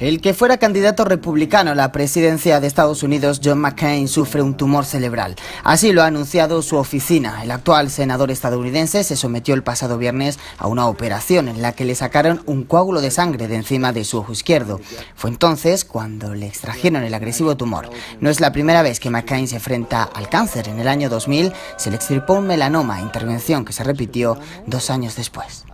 El que fuera candidato republicano a la presidencia de Estados Unidos, John McCain, sufre un tumor cerebral. Así lo ha anunciado su oficina. El actual senador estadounidense se sometió el pasado viernes a una operación en la que le sacaron un coágulo de sangre de encima de su ojo izquierdo. Fue entonces cuando le extrajeron el agresivo tumor. No es la primera vez que McCain se enfrenta al cáncer. En el año 2000 se le extirpó un melanoma, intervención que se repitió dos años después.